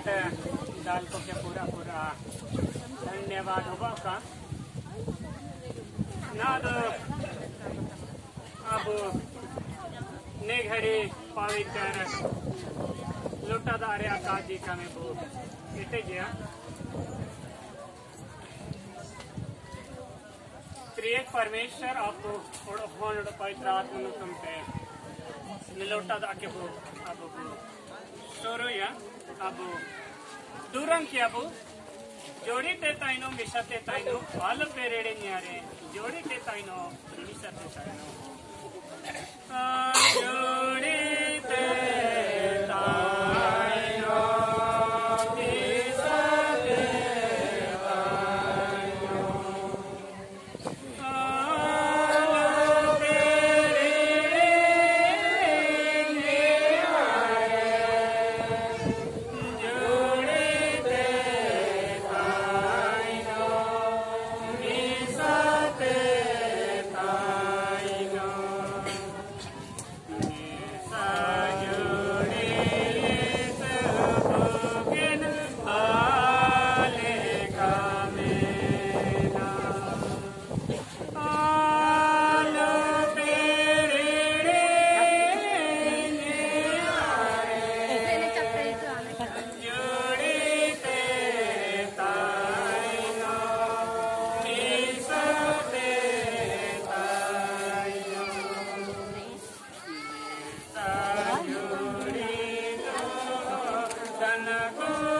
बात दाल को के पूरा पूरा धन्यवाद होगा का ना तो अब ने घड़ी पवित्र लुटादारे आकाश जी का में वो इटे गया त्रिएक परमेश्वर आपको होन पवित्र आत्मा तुम पे निलोटा दाके वो अब शोरो या అబ్బు దూరంకి అబ్బు జోడి తెతాయినో మిషా తెతాయినో వాళ్ళ పేరేడే న్యారే జోడి తెతాయినో మిషా తెతాయినో Jacob.